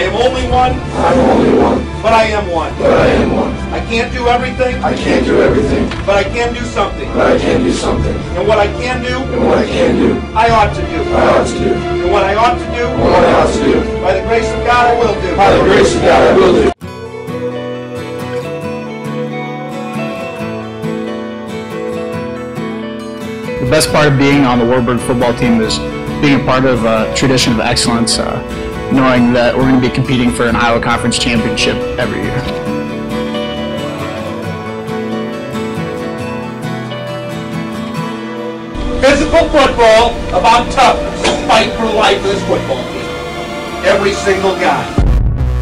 I am only one, I'm only one, but I am one. but I am one. I can't do everything, I can't do everything, but I can do something. but I can do something. And what I can do, And what I can do, I ought to do. I ought to do. And what I ought to do, And what I ought to do, by the grace of God, I will do. by the grace of God, I will do. The best part of being on the Wartburg football team is being a part of a tradition of excellence, uh, knowing that we're going to be competing for an Iowa Conference championship every year. Physical football about toughness. Fight for life in this football team. Every single guy.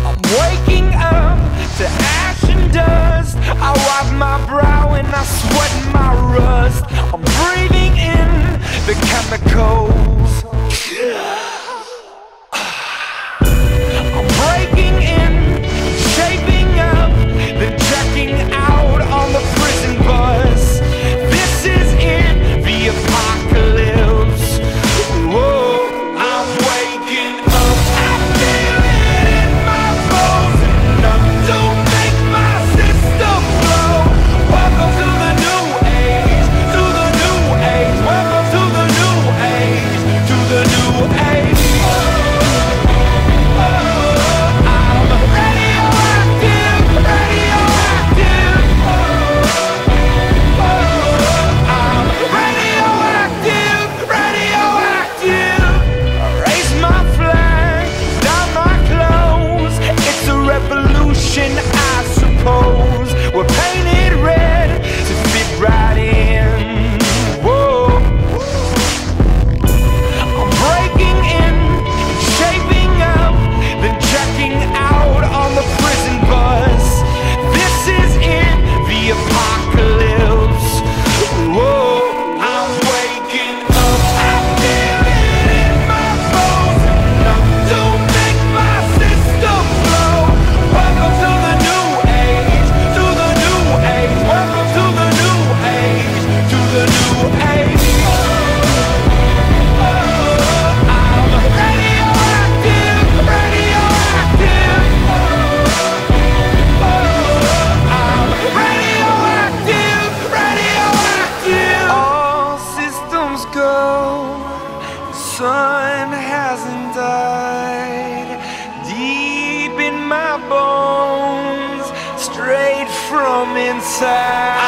I'm waking up to ash and dust. I wipe my brow and I sweat my rust. I'm breathing in the chemicals. Inside.